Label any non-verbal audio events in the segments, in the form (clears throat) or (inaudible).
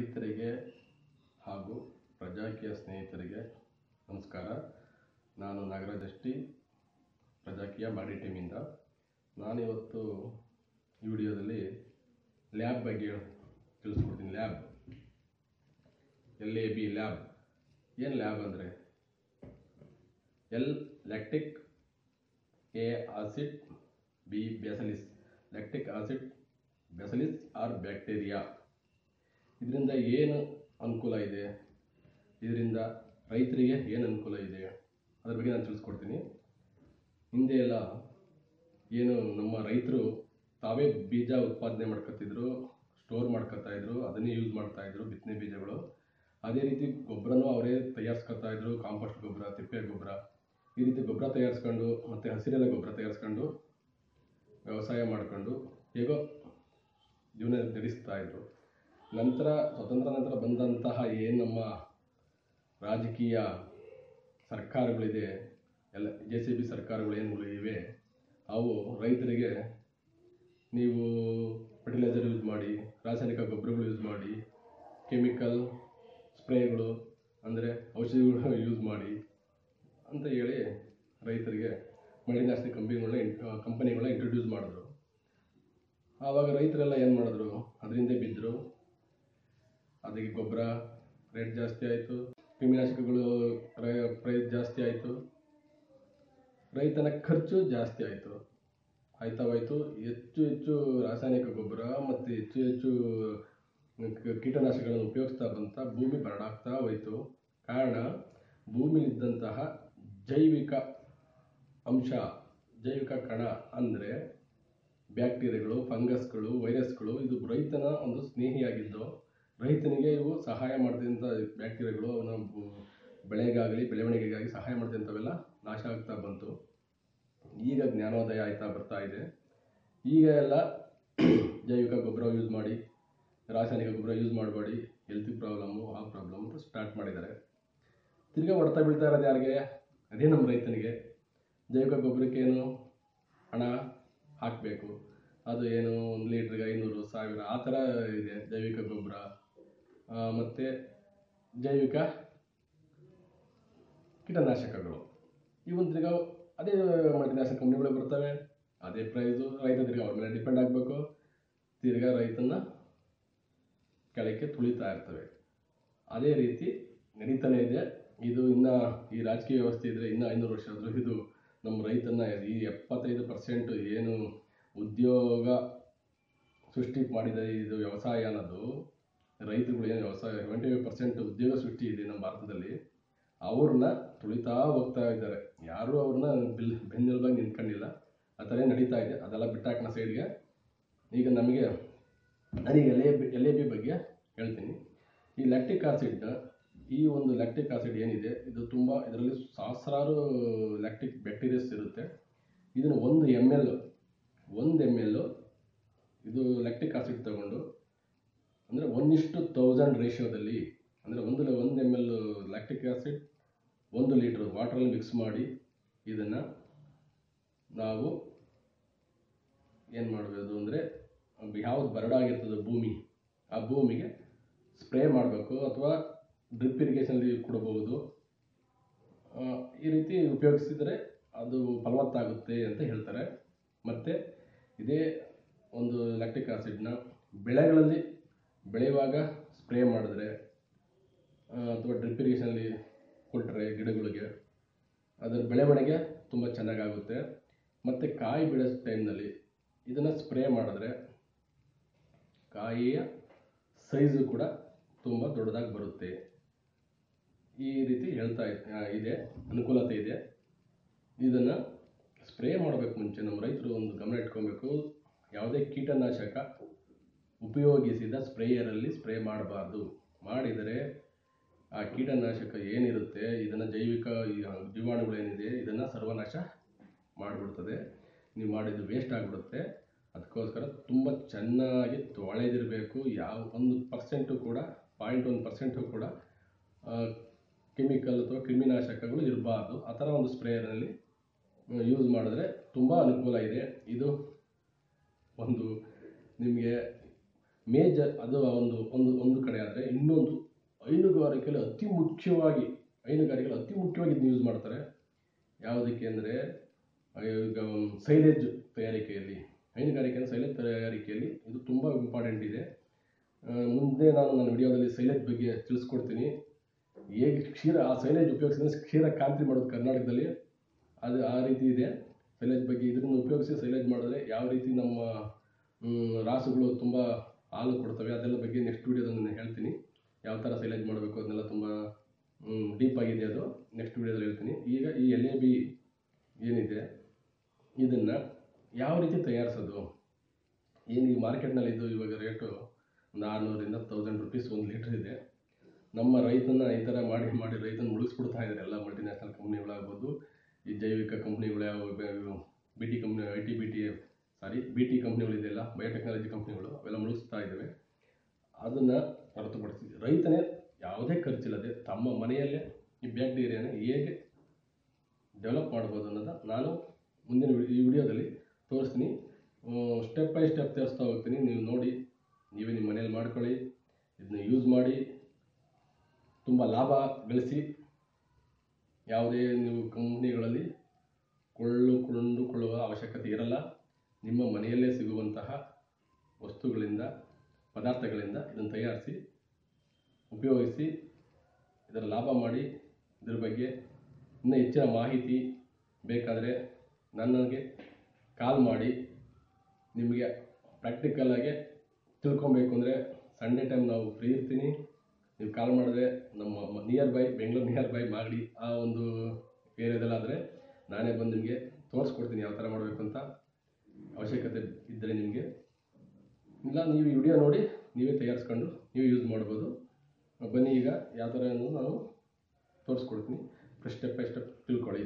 ರೈತರಿಗೆ ಹಾಗೂ ಪ್ರಜಾಕೀಯ ಸ್ನೇಹಿತರಿಗೆ ನಮಸ್ಕಾರ. ನಾನು ನಾಗರಾಜ್ ಅಷ್ಟಿ ಪ್ರಜಾಕೀಯ ಮಾಡಿ ಟೀಮಿಂದ. ನಾನಿವತ್ತು ಈ ವಿಡಿಯೋದಲ್ಲಿ ಲ್ಯಾಬ್ ಬಗ್ಗೆ ತಿಳಿಸ್ಕೊಡ್ತೀನಿ. Lab. L A B lab. ಏನು ಲ್ಯಾಬ್ ಅಂದರೆ? L, lactic, A acid, B bacillus lactic acid bacillus are bacteria. ಇದರಿಂದ ಏನು ಅನುಕೂಲ ಇದೆ? ಇದರಿಂದ ರೈತರಿಗೆ ಏನು ಅನುಕೂಲ ಇದೆ? ಅದ್ರ ಬಗ್ಗೆ ನಾನು ತಿಳಿಸ್ಕೊಡ್ತೀನಿ. ಹಿಂದೆ ಎಲ್ಲ ಏನು ನಮ್ಮ ರೈತರು ತಾವೇ ಬೀಜ ಉತ್ಪಾದನೆ ಮಾಡ್ಕೊತಿದ್ರು ಸ್ಟೋರ್ ಮಾಡ್ಕೊತಾ ಇದ್ರು, ಅದನ್ನೇ ಯೂಸ್ ಮಾಡ್ತಾ ಇದ್ರು ಬಿತ್ತನೆ ಬೀಜಗಳು. ಅದೇ ರೀತಿ ಗೊಬ್ಬರನೂ ಅವರೇ ತಯಾರಿಸ್ಕೊತಾ ಇದ್ರು ಕಾಂಪೋಸ್ಟ್ ಗೊಬ್ಬರ, ತಿಪ್ಪೆ ಗೊಬ್ಬರ. ಈ ರೀತಿ ಗೊಬ್ಬರ ತಯಾರಿಸ್ಕೊಂಡು ಮತ್ತು ಹಸಿರೆಲ್ಲ ಗೊಬ್ಬರ ತಯಾರಿಸ್ಕೊಂಡು ವ್ಯವಸಾಯ ಮಾಡ್ಕೊಂಡು ಹೇಗೋ ಜೀವನ ನಡೆಸ್ತಾ ಇದ್ರು. ನಂತರ, ಸ್ವತಂತ್ರ ನಂತರ ಬಂದಂತಹ ಏನು ನಮ್ಮ ರಾಜಕೀಯ ಸರ್ಕಾರಗಳಿದೆ, ಎಲ್ಲ ಜೆ ಸಿ ಬಿ ಸರ್ಕಾರಗಳು ಏನು ಇವೆ, ಅವು ರೈತರಿಗೆ ನೀವು ಫರ್ಟಿಲೈಸರ್ ಯೂಸ್ ಮಾಡಿ, ರಾಸಾಯನಿಕ ಗೊಬ್ಬರಗಳು ಯೂಸ್ ಮಾಡಿ ಕೆಮಿಕಲ್ ಸ್ಪ್ರೇಗಳು, ಅಂದರೆ ಔಷಧಿಗಳು (laughs) ಯೂಸ್ ಮಾಡಿ ಅಂತ ಹೇಳಿ ರೈತರಿಗೆ ಮಲ್ಟಿನ್ಯಾಷನಲ್ ಕಂಪನಿಗಳನ್ನ ಕಂಪನಿಗಳನ್ನ ಇಂಟ್ರೊಡ್ಯೂಸ್ ಮಾಡಿದ್ರು. ಆವಾಗ ರೈತರೆಲ್ಲ ಏನು ಮಾಡಿದ್ರು? ಅದರಿಂದ ಬಿದ್ದರು ಅದಕ್ಕೆ ಗೊಬ್ಬರ ರೇಟ್ ಜಾಸ್ತಿ ಆಯಿತು. ಕ್ರಿಮಿನಾಶಕಗಳು ಪ್ರೈಸ್ ಜಾಸ್ತಿ ಆಯಿತು. ರೈತನ ಖರ್ಚು ಜಾಸ್ತಿ ಆಯಿತು. ಆಯ್ತಾ ಹೋಯ್ತು. ಹೆಚ್ಚು ಹೆಚ್ಚು ರಾಸಾಯನಿಕ ಗೊಬ್ಬರ ಮತ್ತು ಹೆಚ್ಚು ಹೆಚ್ಚು ಕೀಟನಾಶಕಗಳನ್ನು ಉಪಯೋಗಿಸ್ತಾ ಬಂತ ಭೂಮಿ ಬರಡಾಗ್ತಾ ಹೋಯಿತು. ಕಾರಣ ಭೂಮಿಲಿದ್ದಂತಹ ಜೈವಿಕ ಅಂಶ, ಜೈವಿಕ ಕಣ ಅಂದರೆ ಬ್ಯಾಕ್ಟೀರಿಯಾಗಳು, ಫಂಗಸ್ಗಳು, ವೈರಸ್ಗಳು, ಇದು ರೈತನ ಒಂದು ಸ್ನೇಹಿಯಾಗಿದ್ದು ರೈತನಿಗೆ ಇವು ಸಹಾಯ ಮಾಡಿದಂಥ ಬ್ಯಾಕ್ಟೀರಿಯಾಗಳು ಅವನ ಬೆಳೆಗಾಗಲಿ, ಬೆಳವಣಿಗೆಗಾಗಿ ಸಹಾಯ ಮಾಡಿದಂಥವೆಲ್ಲ ನಾಶ ಆಗ್ತಾ ಬಂತು. ಈಗ ಜ್ಞಾನೋದಯ ಆಯ್ತಾ ಬರ್ತಾ ಇದೆ. ಈಗ ಎಲ್ಲ (clears throat) ಜೈವಿಕ ಗೊಬ್ಬರ ಯೂಸ್ ಮಾಡಿ, ರಾಸಾಯನಿಕ ಗೊಬ್ಬರ ಯೂಸ್ ಮಾಡಬೇಡಿ. ಹೆಲ್ತ್ ಪ್ರಾಬ್ಲಮ್ಮು ಆ ಪ್ರಾಬ್ಲಮ್ ಅಂತ ಸ್ಟಾರ್ಟ್ ಮಾಡಿದ್ದಾರೆ. ತಿರ್ಗಿ ಹೊಡ್ತಾ ಬೀಳ್ತಾ ಇರೋದು ಯಾರಿಗೆ? ಅದೇ ನಮ್ಮ ರೈತನಿಗೆ. ಜೈವಿಕ ಗೊಬ್ಬರಕ್ಕೇನು ಹಣ ಹಾಕಬೇಕು? ಅದು ಏನು ಒಂದು ಲೀಟ್ರಿಗೆ ಐನೂರು, ಸಾವಿರ, ಆ ಥರ ಇದೆ ಜೈವಿಕ ಗೊಬ್ಬರ. ಮತ್ತು ಜೈವಿಕ ಕೀಟನಾಶಕಗಳು. ಇವನ್ ತಿರ್ಗಾ ಅದೇ ಮಲ್ಟಿನ್ಯಾಷನಲ್ ಕಂಪ್ನಿಗಳು ಬರ್ತವೆ. ಅದೇ ಪ್ರೈಸು ರೈತ ತಿರ್ಗಾ ಅವ್ರ ಮೇಲೆ ಡಿಪೆಂಡ್ ಆಗಬೇಕು. ತಿರ್ಗಾ ರೈತನ ಕೆಳಕ್ಕೆ ತುಳಿತಾ ಇರ್ತವೆ. ಅದೇ ರೀತಿ ನಡೀತಾನೆ ಇದೆ. ಇದು ಇನ್ನು ಈ ರಾಜಕೀಯ ವ್ಯವಸ್ಥೆ ಇದ್ದರೆ ಇನ್ನೂ ಐನೂರು ವರ್ಷ ಆದರೂ ಇದು ನಮ್ಮ ರೈತನ ಈ ಎಪ್ಪತ್ತೈದು ಪರ್ಸೆಂಟ್ ಏನು ಉದ್ಯೋಗ ಸೃಷ್ಟಿ ಮಾಡಿದ ಇದು ವ್ಯವಸಾಯ ಅನ್ನೋದು ರೈತರುಗಳು ಏನು ವ್ಯವಸಾಯ ಟ್ವೆಂಟಿ ಫೈವ್ ಪರ್ಸೆಂಟ್ ಉದ್ಯೋಗ ಸೃಷ್ಟಿ ಇದೆ ನಮ್ಮ ಭಾರತದಲ್ಲಿ. ಅವ್ರನ್ನ ತುಳಿತಾ ಹೋಗ್ತಾ ಇದ್ದಾರೆ. ಯಾರೂ ಅವ್ರನ್ನ ಬಿಲ್, ಬೆನ್ನೆಲುಬಾಗಿ ನಿಂತ್ಕೊಂಡಿಲ್ಲ. ಆ ಥರ ನಡೀತಾ ಇದೆ. ಅದೆಲ್ಲ ಬಿಟ್ಟಾಕಿನ ಸೈಡ್ಗೆ ಈಗ ನಮಗೆ ನನಗೆ ಎಲ್ ಎಲ್ ಎ ಬಿ ಬಗ್ಗೆ ಹೇಳ್ತೀನಿ. ಈ ಲ್ಯಾಕ್ಟಿಕ್ ಆಸಿಡ್ ಈ ಒಂದು ಲ್ಯಾಕ್ಟಿಕ್ ಆಸಿಡ್ ಏನಿದೆ, ಇದು ತುಂಬ ಇದರಲ್ಲಿ ಸಹಸ್ರಾರು ಲ್ಯಾಕ್ಟಿಕ್ ಬ್ಯಾಕ್ಟೀರಿಯಾಸ್ ಇರುತ್ತೆ. ಇದನ್ನು ಒಂದು ಎಂ ಎಲ್, ಒಂದು ಎಂ ಎಲ್, ಇದು ಲ್ಯಾಕ್ಟಿಕ್ ಆಸಿಡ್ ತಗೊಂಡು ಅಂದರೆ ಒಂದಿಷ್ಟು ತೌಸಂಡ್ ರೇಷಿಯೋದಲ್ಲಿ ಅಂದರೆ ಒಂದು ಒಂದು ಎಂ ಎಲ್ ಲ್ಯಾಕ್ಟಿಕ್ ಆಸಿಡ್ ಒಂದು ಲೀಟ್ರ್ ವಾಟ್ರಲ್ಲಿ ಮಿಕ್ಸ್ ಮಾಡಿ ಇದನ್ನು ನಾವು ಏನು ಮಾಡಬೇಕು ಅಂದರೆ, ಯಾವ್ದು ಬರಡಾಗಿರ್ತದೆ ಭೂಮಿ, ಆ ಭೂಮಿಗೆ ಸ್ಪ್ರೇ ಮಾಡಬೇಕು ಅಥವಾ ಡ್ರಿಪ್ ಇರಿಗೇಷನಲ್ಲಿ ಕೊಡಬಹುದು ಈ ರೀತಿ ಉಪಯೋಗಿಸಿದರೆ ಅದು ಫಲವತ್ತಾಗುತ್ತೆ ಅಂತ ಹೇಳ್ತಾರೆ. ಮತ್ತು ಇದೇ ಒಂದು ಲ್ಯಾಕ್ಟಿಕ್ ಆಸಿಡ್ನ ಬೆಳೆಗಳಲ್ಲಿ ಬೆಳೆಯುವಾಗ ಸ್ಪ್ರೇ ಮಾಡಿದ್ರೆ ಅಥವಾ ಡ್ರಿಪ್ ಇರಿಗೇಷನಲ್ಲಿ ಕೊಟ್ಟರೆ ಗಿಡಗಳಿಗೆ, ಅದರ ಬೆಳವಣಿಗೆ ತುಂಬ ಚೆನ್ನಾಗಾಗುತ್ತೆ. ಮತ್ತು ಕಾಯಿ ಬಿಡೋ ಟೈಮ್ನಲ್ಲಿ ಇದನ್ನು ಸ್ಪ್ರೇ ಮಾಡಿದ್ರೆ ಕಾಯಿಯ ಸೈಜು ಕೂಡ ತುಂಬ ದೊಡ್ಡದಾಗಿ ಬರುತ್ತೆ. ಈ ರೀತಿ ಹೇಳ್ತಾ ಇದೆ, ಅನುಕೂಲತೆ ಇದೆ. ಇದನ್ನು ಸ್ಪ್ರೇ ಮಾಡಬೇಕು ಮುಂಚೆ. ನಮ್ಮ ರೈತರು ಒಂದು ಗಮನ ಇಟ್ಕೊಬೇಕು. ಯಾವುದೇ ಕೀಟನಾಶಕ ಉಪಯೋಗಿಸಿದ ಸ್ಪ್ರೇಯರಲ್ಲಿ ಸ್ಪ್ರೇ ಮಾಡಬಾರ್ದು. ಮಾಡಿದರೆ ಆ ಕೀಟನಾಶಕ ಏನಿರುತ್ತೆ, ಇದನ್ನು ಜೈವಿಕ ಜೀವಾಣುಗಳೇನಿದೆ ಇದನ್ನು ಸರ್ವನಾಶ ಮಾಡಿಬಿಡ್ತದೆ. ನೀವು ಮಾಡಿದ್ದು ವೇಸ್ಟ್ ಆಗಿಬಿಡುತ್ತೆ. ಅದಕ್ಕೋಸ್ಕರ ತುಂಬ ಚೆನ್ನಾಗಿ ತೊಳೆದಿರಬೇಕು. ಯಾವ ಒಂದು ಪರ್ಸೆಂಟು ಕೂಡ ಪಾಯಿಂಟ್ ಒಂದು ಪರ್ಸೆಂಟು ಕೂಡ ಕೆಮಿಕಲ್ ಅಥವಾ ಕ್ರಿಮಿನಾಶಕಗಳು ಇರಬಾರ್ದು. ಆ ಥರ ಒಂದು ಸ್ಪ್ರೇಯರಲ್ಲಿ ಯೂಸ್ ಮಾಡಿದ್ರೆ ತುಂಬ ಅನುಕೂಲ ಇದೆ. ಇದು ಒಂದು ನಿಮಗೆ ಮೇಜರ್ ಅದು ಒಂದು ಒಂದು ಒಂದು ಕಡೆ ಆದರೆ ಇನ್ನೊಂದು ಹೈನುಗಾರಿಕೆಯಲ್ಲಿ ಅತಿ ಮುಖ್ಯವಾಗಿ ಹೈನುಗಾರಿಕೆಯಲ್ಲಿ ಅತಿ ಮುಖ್ಯವಾಗಿ ಇದನ್ನ ಯೂಸ್ ಮಾಡ್ತಾರೆ. ಯಾವುದಕ್ಕೆ ಅಂದರೆ ಈಗ ಸೈಲೇಜ್ ತಯಾರಿಕೆಯಲ್ಲಿ ಹೈನುಗಾರಿಕೆ ಸೈಲೇಜ್ ತಯಾರಿಕೆಯಲ್ಲಿ ಇದು ತುಂಬ ಇಂಪಾರ್ಟೆಂಟ್ ಇದೆ. ಮುಂದೆ ನಾನು ನನ್ನ ವಿಡಿಯೋದಲ್ಲಿ ಸೈಲೇಜ್ ಬಗ್ಗೆ ತಿಳಿಸ್ಕೊಡ್ತೀನಿ. ಹೇಗೆ ಕ್ಷೀರ, ಆ ಸೈಲೇಜ್ ಉಪಯೋಗಿಸಿದ್ರೆ ಕ್ಷೀರ ಕಾಂತಿ ಮಾಡೋದು ಕರ್ನಾಟಕದಲ್ಲಿ. ಅದು ಆ ರೀತಿ ಇದೆ. ಸೈಲೇಜ್ ಬಗ್ಗೆ ಇದನ್ನು ಉಪಯೋಗಿಸಿ ಸೈಲೇಜ್ ಮಾಡಿದ್ರೆ ಯಾವ ರೀತಿ ನಮ್ಮ ರಾಸುಗಳು ತುಂಬ ಹಾಲು ಕೊಡ್ತವೆ. ಅದೆಲ್ಲ ಬಗ್ಗೆ ನೆಕ್ಸ್ಟ್ ವೀಡಿಯೋದಲ್ಲಿ ನಾನು ಹೇಳ್ತೀನಿ. ಯಾವ ಥರ ಸೈಲೇಜ್ ಮಾಡಬೇಕು ಅದನ್ನೆಲ್ಲ ತುಂಬ ಡೀಪ್ ಆಗಿದೆ ಅದು. ನೆಕ್ಸ್ಟ್ ವೀಡಿಯೋದಲ್ಲಿ ಹೇಳ್ತೀನಿ. ಈಗ ಈ ಎಲ್ ಬಿ ಏನಿದೆ, ಇದನ್ನು ಯಾವ ರೀತಿ ತಯಾರಿಸೋದು? ಏನು ಈ ಮಾರ್ಕೆಟ್ನಲ್ಲಿ ಇದು ಇವಾಗ ರೇಟು ಒಂದು ಆರುನೂರಿಂದ ತೌಸಂಡ್ ರುಪೀಸ್ ಒಂದು ಲೀಟ್ರ್ ಇದೆ. ನಮ್ಮ ರೈತನ ಈ ಥರ ಮಾಡಿ ಮಾಡಿ ರೈತನ ಮುಳುಗಿಸ್ಬಿಡ್ತಾ ಇದ್ದಾರೆ ಎಲ್ಲ ಮಲ್ಟಿನ್ಯಾಷನಲ್ ಕಂಪ್ನಿಗಳಾಗ್ಬೋದು ಈ ಜೈವಿಕ ಕಂಪ್ನಿಗಳು ಯಾವ B T company I T B T sorry B T ಕಂಪ್ನಿಗಳಿದೆಯಲ್ಲ biotechnology ಕಂಪ್ನಿಗಳು, ಅವೆಲ್ಲ ಮುಳುಗಿಸ್ತಾ ಇದ್ದಾವೆ. ಅದನ್ನು ಹೊರತುಪಡಿಸಿ ರೈತನೇ ಯಾವುದೇ ಖರ್ಚಿಲ್ಲದೆ ತಮ್ಮ ಮನೆಯಲ್ಲೇ ಈ ಬ್ಯಾಕ್ಟೀರಿಯಾನ ಹೇಗೆ ಡೆವಲಪ್ ಮಾಡ್ಬೋದು ಅನ್ನೋದು ನಾನು ಮುಂದಿನ ಈ ವಿಡಿಯೋದಲ್ಲಿ ತೋರಿಸ್ತೀನಿ. ಸ್ಟೆಪ್ ಬೈ ಸ್ಟೆಪ್ ತೋರಿಸ್ತಾ ಹೋಗ್ತೀನಿ. ನೀವು ನೋಡಿ, ನೀವೇ ನಿಮ್ಮ ಮನೇಲಿ ಮಾಡ್ಕೊಳ್ಳಿ, ಇದನ್ನ ಯೂಸ್ ಮಾಡಿ, ತುಂಬ ಲಾಭ ಗಳಿಸಿ, ಯಾವುದೇ ನೀವು ಕಂಪ್ನಿಗಳಲ್ಲಿ ಕೊಳ್ಳು ಕೊಂಡುಕೊಳ್ಳುವ ಅವಶ್ಯಕತೆ ಇರಲ್ಲ. ನಿಮ್ಮ ಮನೆಯಲ್ಲೇ ಸಿಗುವಂತಹ ವಸ್ತುಗಳಿಂದ, ಪದಾರ್ಥಗಳಿಂದ ಇದನ್ನು ತಯಾರಿಸಿ, ಉಪಯೋಗಿಸಿ, ಇದರ ಲಾಭ ಮಾಡಿ, ಇದರ ಬಗ್ಗೆ ಇನ್ನೂ ಹೆಚ್ಚಿನ ಮಾಹಿತಿ ಬೇಕಾದರೆ ನನಗೆ ಕಾಲ್ ಮಾಡಿ, ನಿಮಗೆ ಪ್ರಾಕ್ಟಿಕಲಾಗೆ ತಿಳ್ಕೊಬೇಕು ಅಂದರೆ ಸಂಡೇ ಟೈಮ್ ನಾವು ಫ್ರೀ ಇರ್ತೀನಿ. ನೀವು ಕಾಲ್ ಮಾಡಿದ್ರೆ ನಮ್ಮ near by Bengaluru near by Magadi ಆ ಒಂದು ಏರಿಯಾದಲ್ಲಾದರೆ ನಾನೇ ಬಂದು ನಿಮಗೆ ತೋರಿಸ್ಕೊಡ್ತೀನಿ ಯಾವ ಥರ ಮಾಡಬೇಕು ಅಂತ. ಅವಶ್ಯಕತೆ ಇದ್ದರೆ ನಿಮಗೆ. ಇಲ್ಲ, ನೀವು ವಿಡಿಯೋ ನೋಡಿ, ನೀವೇ ತಯಾರಿಸ್ಕೊಂಡು, ನೀವು ಯೂಸ್ ಮಾಡ್ಬೋದು. ಬನ್ನಿ ಈಗ, ಯಾವ ಥರ ಅನ್ನೋದು ನಾನು ತೋರಿಸ್ಕೊಡ್ತೀನಿ. ಸ್ಟೆಪ್ ಬೈ ಸ್ಟೆಪ್ ತಿಳ್ಕೊಳ್ಳಿ.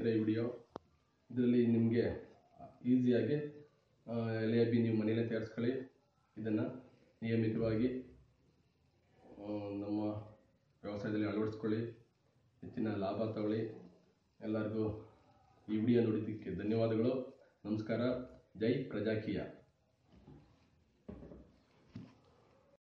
ವಿಡಿಯೋ ಇದರಲ್ಲಿ ನಿಮಗೆ ಈಸಿಯಾಗಿ ಎಲೆ ಬಿ ನೀವು ಮನೆಯಲ್ಲೇ ತಯಾರಿಸ್ಕೊಳ್ಳಿ. ಇದನ್ನು ನಿಯಮಿತವಾಗಿ ನಮ್ಮ ವ್ಯವಸಾಯದಲ್ಲಿ ಅಳವಡಿಸ್ಕೊಳ್ಳಿ. ಹೆಚ್ಚಿನ ಲಾಭ ತಗೊಳ್ಳಿ. ಎಲ್ಲರಿಗೂ ಈ ವಿಡಿಯೋ ನೋಡಿದ್ದಕ್ಕೆ ಧನ್ಯವಾದಗಳು. ನಮಸ್ಕಾರ. ಜೈ ಪ್ರಜಾಕೀಯ.